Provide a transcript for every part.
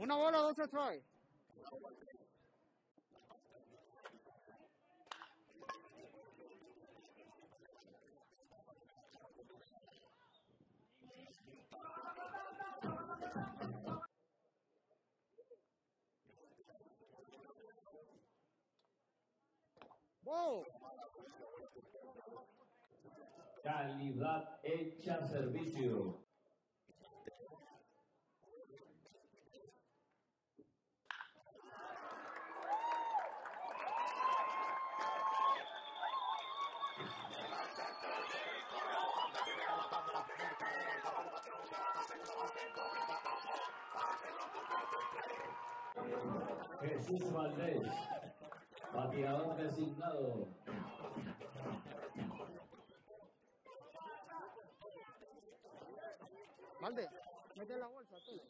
Una bola, dos strikes. Wow. Calidad hecha servicio. Jesús Valdés, bateador designado. Valde, mete la bolsa tú.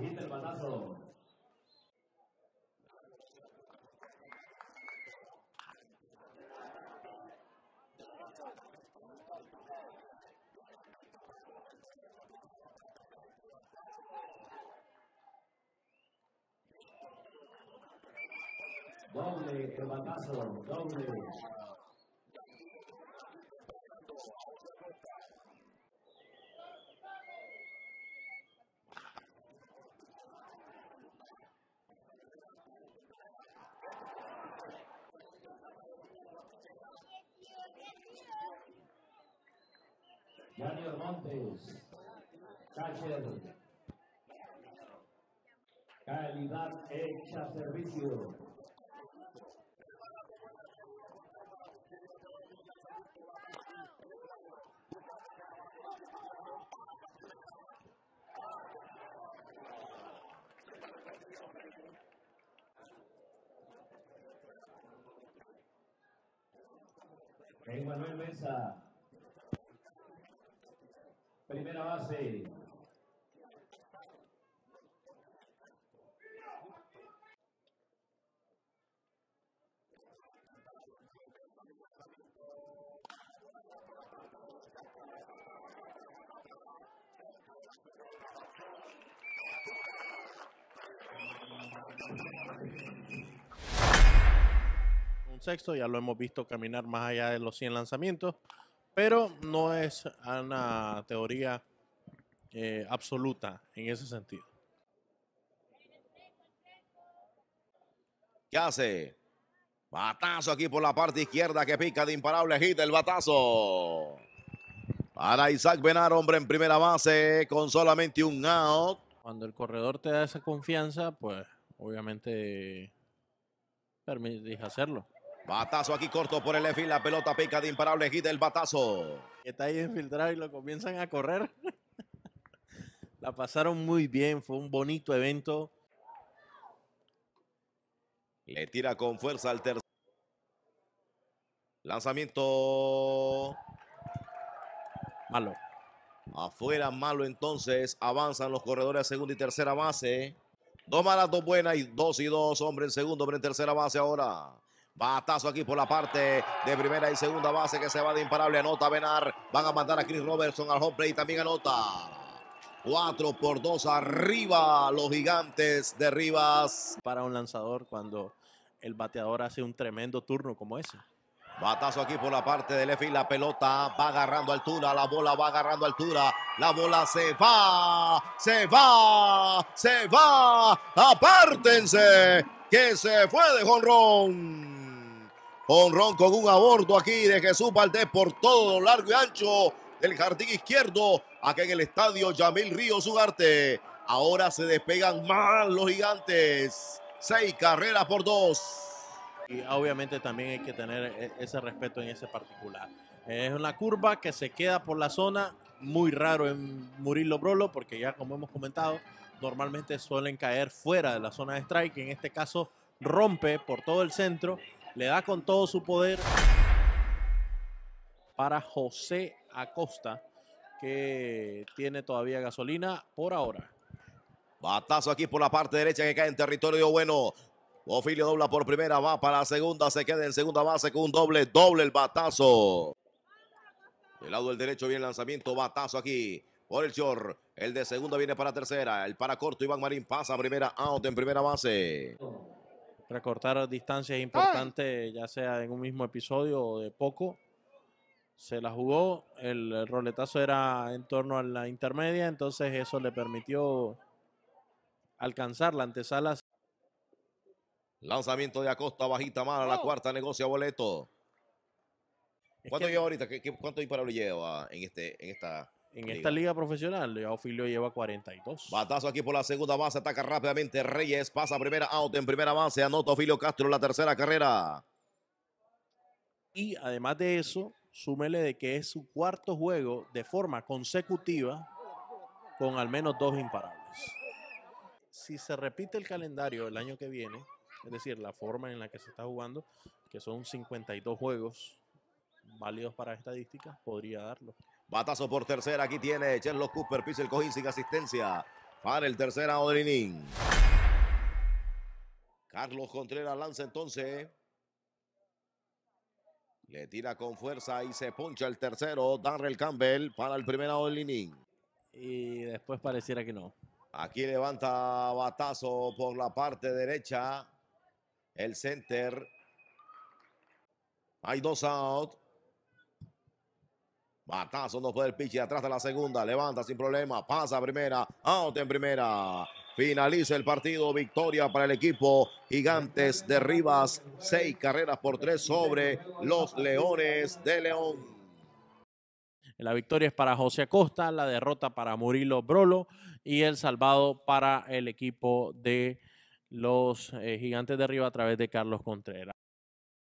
Hit el batazo. Doble el batazo, doble. Junior Montes, catcher. Calidad hecha servicio. Emmanuel Mesa. Primera base. un sexto, ya lo hemos visto caminar más allá de los 100 lanzamientos, pero no es una teoría eh, absoluta en ese sentido. ¿Qué hace? Batazo aquí por la parte izquierda que pica de imparable hit el batazo. Para Isaac Benar, hombre en primera base con solamente un out. Cuando el corredor te da esa confianza, pues obviamente permitís hacerlo. Batazo aquí corto por el field, la pelota pica de imparable hit el batazo. Está ahí infiltrado y lo comienzan a correr. La pasaron muy bien, fue un bonito evento. Le tira con fuerza al tercer. Lanzamiento Malo. afuera, malo entonces. Avanzan los corredores a segunda y tercera base. Dos malas, dos buenas y dos y dos. Hombre en segundo, hombre en tercera base ahora. Batazo aquí por la parte de primera y segunda base que se va de imparable. Anota Benar. Van a mandar a Chris Robertson al home plate. También anota. 4 por 2 arriba los gigantes de Rivas. Para un lanzador cuando el bateador hace un tremendo turno como ese. Batazo aquí por la parte de Lefi. La pelota va agarrando altura. La bola va agarrando altura. La bola se va. Se va. Se va. Apártense. Que se fue de jonrón. Jonrón con un aborto aquí de Jesús Valdés por todo lo largo y ancho del jardín izquierdo. Aquí en el estadio Yamil Ríos Ugarte. Ahora se despegan mal los gigantes. Seis carreras por dos. Y obviamente también hay que tener e- ese respeto en ese particular. Es una curva que se queda por la zona, muy raro en Murillo Brolo, porque ya como hemos comentado, normalmente suelen caer fuera de la zona de strike. En este caso rompe por todo el centro, le da con todo su poder para José Acosta, que tiene todavía gasolina por ahora. Batazo aquí por la parte derecha que cae en territorio bueno. Ofilio dobla por primera, va para la segunda, se queda en segunda base con un doble, doble el batazo. Del lado del derecho viene el lanzamiento, batazo aquí por el short. El de segunda viene para tercera, el para corto Iván Marín pasa a primera, out en primera base. Recortar distancias es importante, ya sea en un mismo episodio o de poco. Se la jugó, el, el roletazo era en torno a la intermedia, entonces eso le permitió alcanzar la antesala. Lanzamiento de Acosta, bajita mala, la Oh. cuarta negocia boleto. Es ¿Cuánto que lleva ahorita? ¿Qué, qué, cuánto imparable lleva en, este, en esta? En liga? esta liga profesional, ya Ofilio lleva 42. Batazo aquí por la segunda base, ataca rápidamente Reyes, pasa primera, out en primera base, anota Ofilio Castro la tercera carrera. Y además de eso, súmele de que es su cuarto juego de forma consecutiva con al menos dos imparables. Si se repite el calendario el año que viene, es decir, la forma en la que se está jugando, que son 52 juegos válidos para estadísticas, podría darlo. Batazo por tercera, aquí tiene Sherlock Cooper, pisa el cojín sin asistencia. Para el tercer out del inning. Carlos Contreras lanza entonces. Le tira con fuerza y se poncha el tercero. Darrell Campbell para el primer out del inning. Y después pareciera que no. Aquí levanta batazo por la parte derecha. El center. Hay dos out. Batazo no puede el pitch atrás de la segunda. Levanta sin problema. Pasa primera. Out en primera. Finaliza el partido. Victoria para el equipo Gigantes de Rivas. Seis carreras por tres sobre los Leones de León. La victoria es para José Acosta, la derrota para Murilo Brolo y el salvado para el equipo de los eh, Gigantes de Arriba a través de Carlos Contreras.